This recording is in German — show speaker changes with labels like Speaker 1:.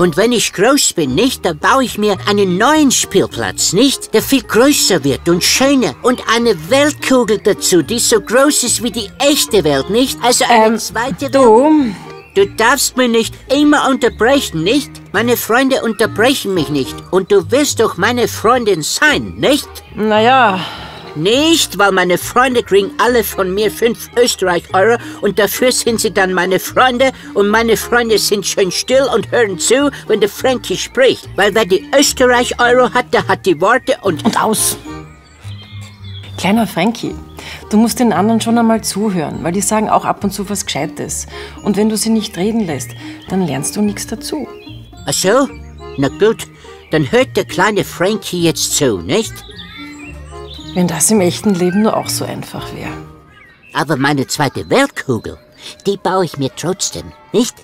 Speaker 1: Und wenn ich groß bin, nicht, dann baue ich mir einen neuen Spielplatz, nicht, der viel größer wird und schöner. Und eine Weltkugel dazu, die so groß ist wie die echte Welt, nicht? Also eine
Speaker 2: Ähm,
Speaker 1: zweite Welt.
Speaker 2: du,
Speaker 1: Du darfst mich nicht immer unterbrechen, nicht? Meine Freunde unterbrechen mich nicht. Und du wirst doch meine Freundin sein, nicht?
Speaker 2: naja,
Speaker 1: Nicht, weil meine Freunde kriegen alle von mir fünf Österreich-Euro und dafür sind sie dann meine Freunde und meine Freunde sind schön still und hören zu, wenn der Frankie spricht. Weil wer die Österreich-Euro hat, der hat die Worte und...
Speaker 2: und aus. Kleiner Frankie, du musst den anderen schon einmal zuhören, weil die sagen auch ab und zu was Gescheites. Und wenn du sie nicht reden lässt, dann lernst du nichts dazu.
Speaker 1: Ach so? Na gut, dann hört der kleine Frankie jetzt zu, nicht?
Speaker 2: Wenn das im echten Leben nur auch so einfach wäre.
Speaker 1: Aber meine zweite Weltkugel, die baue ich mir trotzdem, nicht?